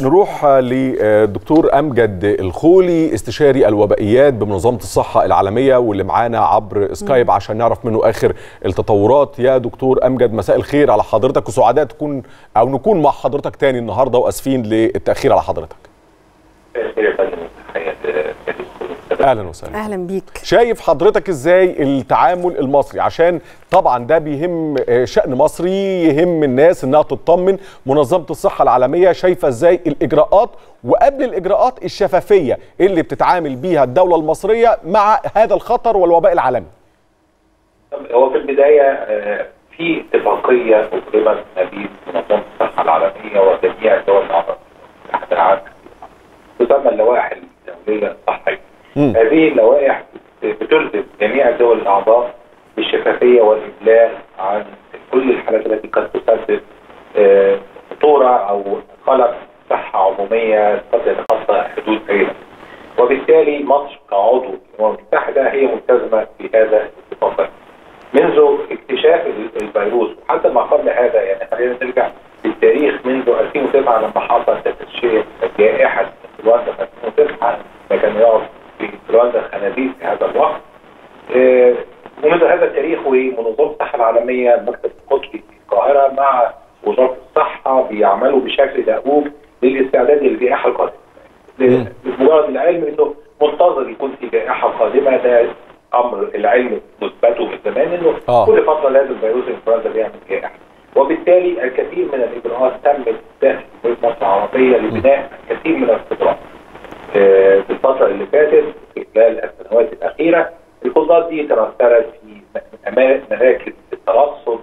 نروح للدكتور أمجد الخولي استشاري الوبائيات بمنظمة الصحة العالمية واللي معانا عبر سكايب عشان نعرف منه آخر التطورات. يا دكتور أمجد مساء الخير على حضرتك وسعداء تكون أو نكون مع حضرتك تاني النهارده وآسفين للتأخير على حضرتك. أهلا وسهلا. أهلا بيك. شايف حضرتك إزاي التعامل المصري؟ عشان طبعا ده بيهم شأن مصري يهم الناس إنها تطمن. منظمة الصحة العالمية شايفة إزاي الإجراءات وقبل الإجراءات الشفافية اللي بتتعامل بيها الدولة المصرية مع هذا الخطر والوباء العالمي. هو في البداية في اتفاقية أقيمت ما بين منظمة الصحة العالمية وجميع الدول الأعضاء تحت العام تسمى اللوائح الدولية هذه اللوائح بتلزم جميع الدول الأعضاء بالشفافية والابلاغ عن كل الحالات التي قد تسبب خطورة أو قلق صحة عمومية قد يتخطى حدود اي وبالتالي مصر كعضو الأمم المتحدة هي ملتزمة بهذا الاتفاق. منذ اكتشاف الفيروس وحتى ما قبل هذا يعني خلينا نرجع للتاريخ منذ 2009 لما حصل تفشي جائحه انفلونزا في 2009 ما كان يقف في انفلونزا الخنازير في هذا الوقت آه ومنذ هذا التاريخ ومنظمه العالميه المكتب القطري في القاهرة مع وزارة الصحة بيعملوا بشكل دؤوب للاستعداد للجائحه القادمة. مجرد العلم إنه منتظر يكون في جائحه قادمة ده أمر العلم مثبته من زمان إنه آه. كل فترة لازم فيروس الانفلونزا بيعمل جائحه. وبالتالي الكثير من الإجراءات تمت داخل مصر العربية لبناء الكثير من الخبرات. في الفترة اللي فاتت خلال السنوات الأخيرة الخطوات دي تمثلت في مراكز الترصد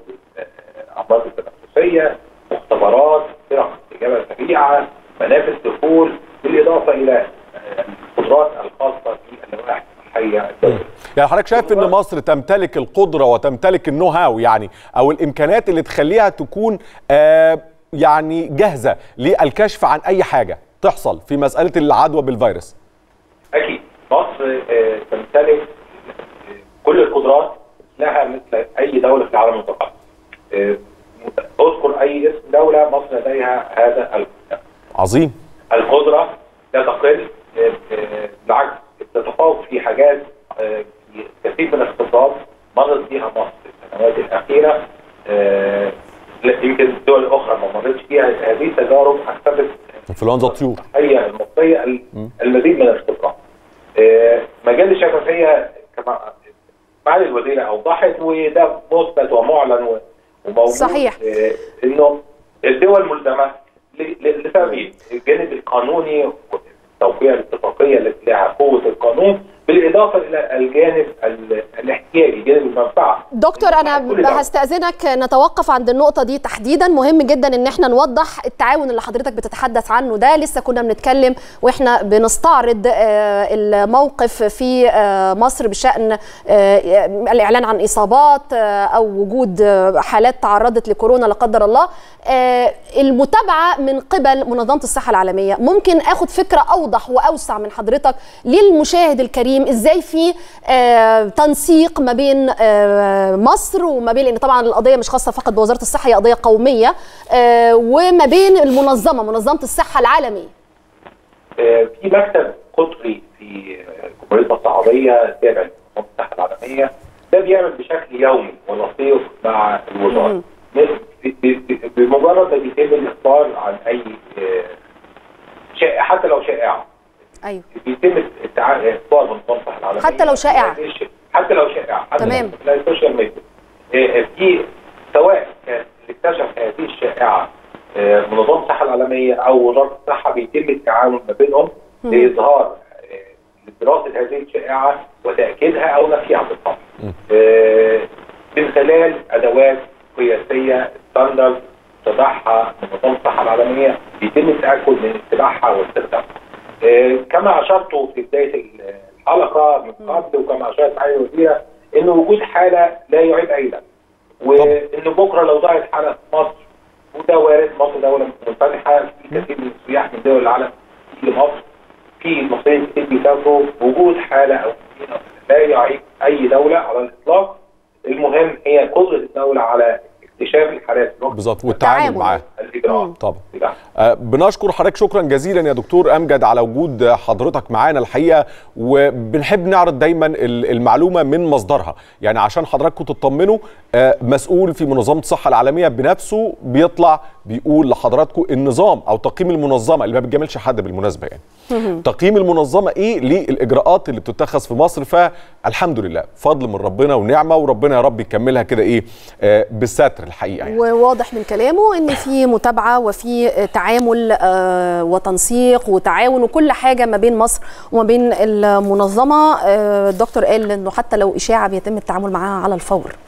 الأمراض التنفسية مختبرات فرق استجابة سريعة منافذ دخول بالإضافة إلى القدرات الخاصة باللوائح الصحية يعني حضرتك شايف إن مصر تمتلك القدرة وتمتلك النو هاو يعني أو الإمكانيات اللي تخليها تكون آه يعني جاهزة للكشف عن أي حاجة تحصل في مسألة العدوى بالفيروس؟ أكيد مصر تمتلك كل القدرات لها مثل أي دولة في العالم المتقدم. اذكر أي اسم دولة مصر لديها هذا القدرة. عظيم. القدرة لا تقل بالعكس تتفوق في حاجات كثير من الخبرات مرت بها مصر في السنوات الأخيرة يمكن الدول الاخرى ما مرتش فيها هذه التجارب اكتسبت إنفلونزا الطيور هي المصرية المزيد من الخبرات. مجال الشفافية كما معالي الوزيره أوضحت وده مثبت ومعلن وموجود صحيح. إنه الدول ملزمه لسببين الجانب القانوني توقيع الاتفاقية التي لها قوة القانون بالإضافة إلى الجانب الاحتياجي جانب المنفعة. دكتور أنا هستاذنك نتوقف عند النقطة دي تحديدا. مهم جدا إن إحنا نوضح التعاون اللي حضرتك بتتحدث عنه ده. لسه كنا بنتكلم وإحنا بنستعرض الموقف في مصر بشأن الإعلان عن إصابات أو وجود حالات تعرضت لكورونا لا قدر الله. المتابعة من قبل منظمة الصحة العالمية. ممكن آخد فكرة أوضح وأوسع من حضرتك للمشاهد الكريم إزاي في تنسيق ما بين مصر وما بين لأن طبعا القضية مش خاصة فقط بوزارة الصحة هي قضية قومية وما بين المنظمة منظمة الصحة العالمية. في مكتب قطري في جمهورية مصر العربية تابع لمنظمه الصحة العالمية. ده بيعمل بشكل يومي ولطيف مع الوزارة. بمجرد ما بيتم الاخبار عن أي شائعه حتى لو شائعه أيوه. بيتم أخبار منظمه الصحه العالميه حتى لو شائعه حتى لو شائعه تمام. لو ال social media. في سواء كان اللي اكتشف هذه الشائعة منظمة الصحة العالمية أو وزارة الصحة بيتم التعاون ما بينهم لإظهار دراسه هذه الشائعة وتأكيدها أو نفيها بالطبع من خلال أدوات قياسية ستاندرد تضعها منظمة الصحة العالمية بيتم التأكد من اتباعها واستخدامها. كما أشرت في بداية الحلقة من قبل وكما اشارت معالي الوزيره إن وجود حالة لا يعيب عيدا وإن بكرة لو ظهرت حالة في مصر وده وارد مصر دولة منفتحة في كثير من السياح من دول العالم في مصر في مصريين كتير بيسافروا وجود حالة أو لا يعيب أي دولة على الإطلاق. المهم هي قدرة الدولة على اكتشاف الحالات بالظبط والتعامل معاه الاجراءات طبعا. آه بنشكر حضرتك. شكرا جزيلا يا دكتور أمجد على وجود حضرتك معانا الحقيقة وبنحب نعرض دايما المعلومة من مصدرها. يعني عشان حضراتكم تطمنوا آه مسؤول في منظمة الصحة العالمية بنفسه بيطلع بيقول لحضراتكم النظام أو تقييم المنظمة اللي ما بتجاملش حد بالمناسبة يعني. تقييم المنظمة إيه؟ للإجراءات اللي بتتخذ في مصر. فالحمد لله فضل من ربنا ونعمة وربنا يا رب يكملها كده إيه؟ آه بالستر الحقيقة يعني. وواضح من كلامه إن في متابعة وفي تعامل آه وتنسيق وتعاون وكل حاجة ما بين مصر وما بين المنظمة. آه الدكتور قال إنه حتى لو إشاعة بيتم التعامل معاها على الفور.